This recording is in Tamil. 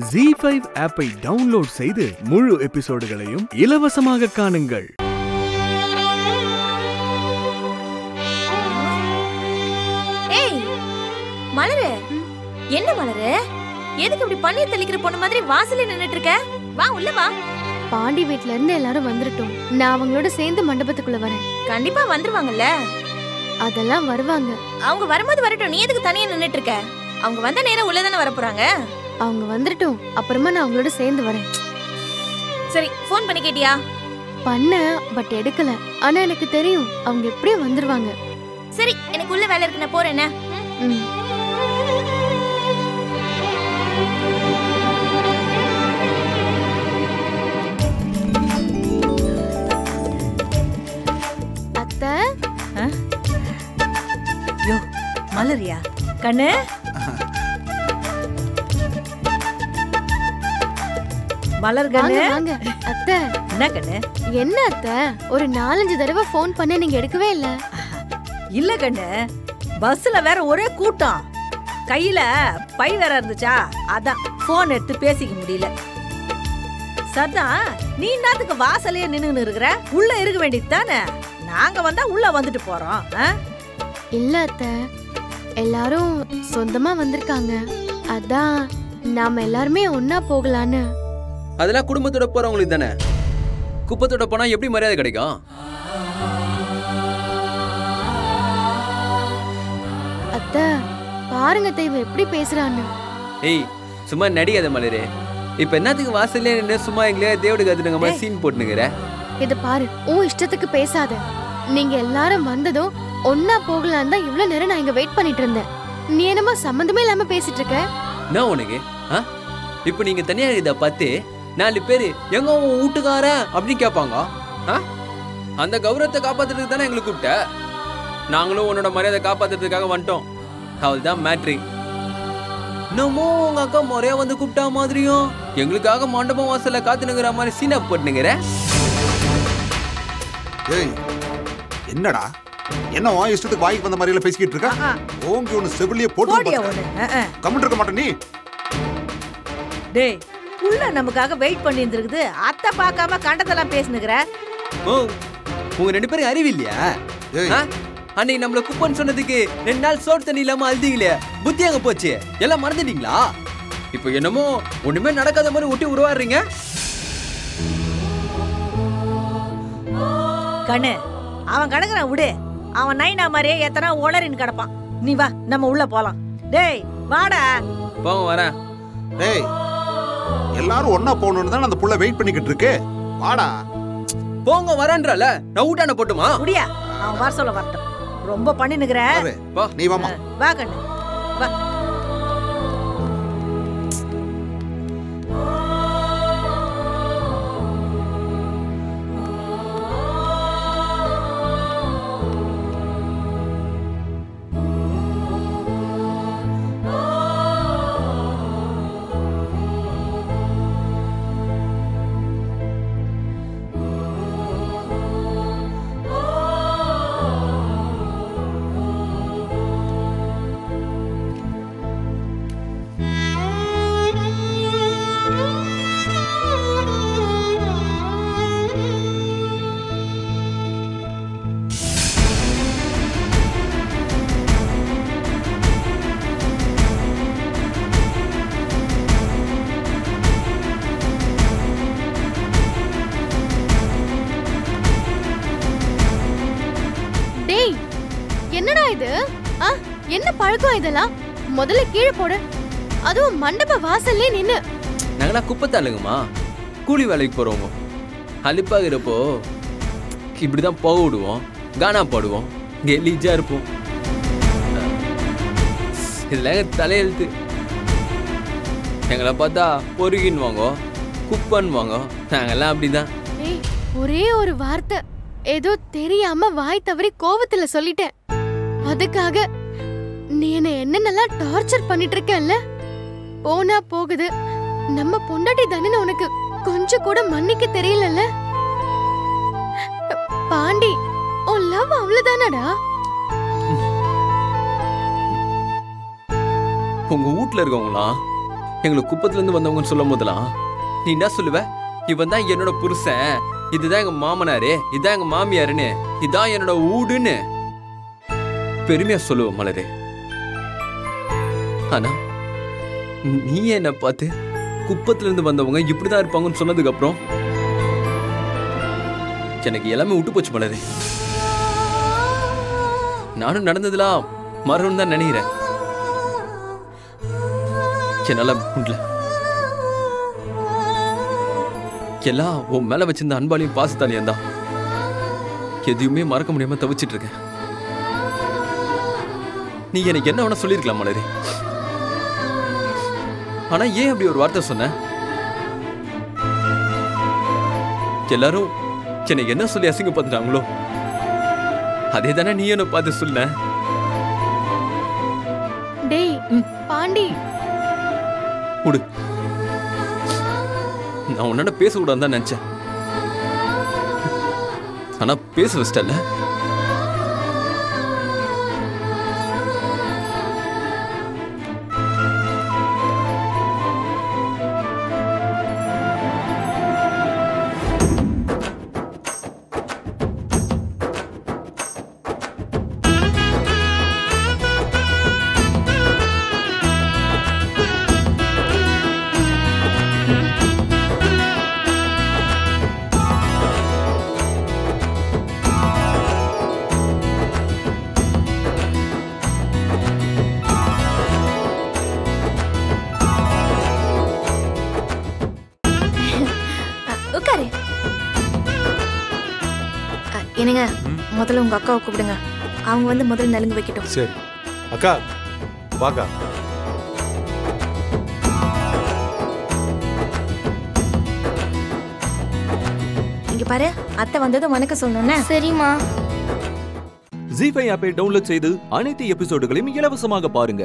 ஜி ஃபைவ் ஆப்பை டவுன்லோட் செய்து முழு எபிசோடுகளையும் இலவசமாக காணுங்கள். ஏய் மலரு. என்ன மலரு? எதுக்கு இப்படி பன்னீர் தெளிக்கிற பொண்ணு மாதிரி வாசல்ல நின்னுட்டு இருக்க வா உள்ள வா. பாண்டி வீட்ல இருந்து எல்லாரும் வந்துட்டோம் நான் அவங்களோட சேர்ந்து மண்டபத்துக்குள்ள வரேன். கண்டிப்பா வந்துருவாங்கல்ல. அதெல்லாம் வருவாங்க. அவங்க வரும்போது வரட்டும். நீ எதுக்கு தனியா நின்னுட்டு இருக்க அவங்க வந்த நேரம் உள்ளதானே வர போறாங்க? அவங்க வந்துட்டோம். அப்புறமா நான் அவங்களோட சேர்ந்து வரேன். சரி ஃபோன் பண்ணி கேட்டியா? பண்ண பட் எடுக்கல. ஆனா எனக்கு தெரியும் அவங்க எப்படியும் வந்துருவாங்க. சரி எனக்கு உள்ள வேலை இருக்கு நான் போறேன். அத்தை? யோ மலரியா? கண்ணு? மலர் வாங்க கண்ணு வாங்க. அத்தை. என்ன கண்ணு? என்ன அத்தை? ஒரு நாலஞ்சு தடவை ஃபோன் பண்ண நீங்க எடுக்கவே இல்ல. இல்ல கண்ணு. பஸ்ல வேற ஒரே கூட்டம். கையில பை வேற இருந்துச்சா? அதான் போன் எடுத்து பேசிக்க முடியல. சதான் நீ என்னத்துக்கு வாசலே நின்னுன்னு இருக்கிற? உள்ள இருக்க வேண்டியது தானே? நாங்க வந்தா உள்ள வந்துட்டு போறோம்? இல்ல அத்தை. எல்லாரும் சொந்தமா வந்திருக்காங்க. அதான் நாம எல்லாருமே ஒன்னா போகலான்னு. அதெல்லாம் குடும்பத்தோட போறவங்களுக்கு தானே? குப்பத்தோட போனா எப்படி மரியாதை கிடைக்கும்? அத்தை பாருங்க தெய்வ எப்படி பேசுறான்னு. ஏய் சும்மா நடிக்காத மலரே. இப்ப என்னத்துக்கு வாசல்லே நின்று சும்மா எங்களே தேவடு கத்துனுங்க மாதிரி சீன் போட்டுனுங்கிற இத பாரு உன் இஷ்டத்துக்கு பேசாத. நீங்க எல்லாரும் வந்ததும் ஒன்னா போகலாம் தான் இவ்வளவு நேரம் நான் இங்க வெயிட் பண்ணிட்டு இருந்தேன். நீ என்னமோ சம்மந்தமே இல்லாம பேசிட்டு இருக்க. என்ன உனக்கு இப்போ நீங்க தனியா இதை பார்த்து நாலு பேரு எங்க உன் வீட்டுக்காரன் அப்படின்னு கேட்பாங்க. ஆ? அந்த கௌரவத்தை காப்பாத்துறதுக்கு தானே எங்களை கூப்பிட்ட? நாங்களும் உன்னோட மரியாதை காப்பாத்துறதுக்காக வந்துட்டோம். அவள் தான் மேட்ரி. இன்னமும் உங்க அக்கா முறையா வந்து கூப்பிட்டா மாதிரியும் எங்களுக்காக மண்டபம் வாசல்ல காத்துனுங்கிற மாதிரி சீனா போட்டுனுங்கிற? ஏய் என்னடா? என்ன உன் இஷ்டத்துக்கு வாய்க்கு வந்த மாதிரில பேசிக்கிட்டு இருக்க. ஓங்கி ஒன்னு செவிலியே போட்டு. கமெண்ட் இருக்க மாட்டே நீ. டேய் உள்ள நமக்காக வெயிட் பண்ணி இருந்திருக்குது அத்தை பார்க்காம கண்டதெல்லாம் பேசுனுக்குற. ஓ உங்க ரெண்டு பேரும் அறிவு இல்லையா? அன்னைக்கு நம்மள குப்பன்னு சொன்னதுக்கு ரெண்டு நாள் சோறு தண்ணி இல்லாம அழுதிங்களே புத்தி அங்க போச்சு? எல்லாம் மறந்துட்டீங்களா? இப்போ என்னமோ ஒண்ணுமே நடக்காத மாதிரி ஒட்டி உருவாடுறீங்க. கண்ணு அவன் கிடக்குறான் விடு. அவன் நைனா மாதிரியே எத்தனை உளறின்னு கிடப்பான். நீ வா நம்ம உள்ள போலாம். டேய் வாடா. போங்க வரேன். டேய் எல்லாரும் ஒண்ணா போகணும்னு தான் அந்த புள்ள வெயிட் பண்ணிக்கிட்டு இருக்கு. வாடா. போங்க வரேன்றல. நான் ஊட்டான போட்டுமா? முடியா? அவன் வர சொல்ல வரட்டும். ரொம்ப பண்ணினுக்குற. நீ வாமா வா கண்ணு. வா. இது? ஆ என்ன பழக்கம் இதெல்லாம்? முதல்ல கீழே போடு. அதுவும் மண்டப வாசல்லே நின்னு. நாங்களாம் குப்பத்தாளுங்கம்மா. கூலி வேலைக்கு போறவங்க. அலுப்பாகிறப்போ இப்படிதான் போக விடுவோம். கானா பாடுவோம். கெலீஜா இருப்போம். இதெல்லாம் தலையெழுத்து. எங்களை பார்த்தா பொறுகின்னுவாங்க குப்பன்னுவாங்க. நாங்கெல்லாம் அப்படிதான். ஒரே ஒரு வார்த்தை. ஏதோ தெரியாம வாய் தவறி கோவத்துல சொல்லிட்டேன். அதுக்காக நீ என்ன என்னென்னலாம் டார்ச்சர் பண்ணிட்டு இருக்கல்ல போனா போகுது. நம்ம பொண்டாட்டி தானே உனக்கு கொஞ்சம் கூட மன்னிக்க தெரியலல்ல? பாண்டி உன் லவ் அவ்வளவுதானடா? உங்க வீட்ல இருக்கவங்களாம் எங்களை குப்பத்துல இருந்து வந்தவங்கன்னு சொல்லும் போதெல்லாம் நீ என்ன சொல்லுவ? இவன் தான் என்னோட புருஷன். இதுதான் எங்க மாமனாரு. இதான் எங்க மாமியாருன்னு. இதான் என்னோட ஊடுன்னு. பெருமையா சொல்லுவோம் மலரே. ஆனா நீ என்ன பார்த்து குப்பத்துல இருந்து வந்தவங்க இப்படிதான் இருப்பாங்கன்னு சொன்னதுக்கு அப்புறம் எனக்கு எல்லாமே விட்டு போச்சு மலரே. நானும் நடந்ததுலாம் மரணம் தான் நினைக்கிறேன். என்னால முடியல. எல்லாம் உன் மேல வச்சிருந்த அன்பாலையும் பாசத்தாலையும் தான் எதையுமே மறக்க முடியாம தவிச்சிட்டு இருக்கேன். நீ எனக்கு என்ன வேணா சொல்லிருக்கலாம் மலரே. ஆனா ஏன் அப்படி ஒரு வார்த்தை சொன்ன? எல்லாரும் என்னை என்ன சொல்லி அசிங்கப்படுத்துறாங்களோ அதே தானே நீ என்ன பார்த்து சொன்ன டேய் பாண்டி. விடு நான் உன்னோட பேசக்கூடாதுன்னு தான் நினைச்சேன். ஆனா பேச வச்சிட்டல என்னங்க முதல்ல உங்க அக்காவை கூப்பிடுங்க. அவங்க வந்து முதல்ல நலுங்கு வைக்கட்டும். சரி. அக்கா வாக்கா. இங்க பாரு அத்தை வந்ததும் வணக்கம் சொல்லணும்னே. சரிம்மா. ஜி ஃபைவ் ஆப்பை டவுன்லோட் செய்து அனைத்து எபிசோடுகளையும் இலவசமாக பாருங்க.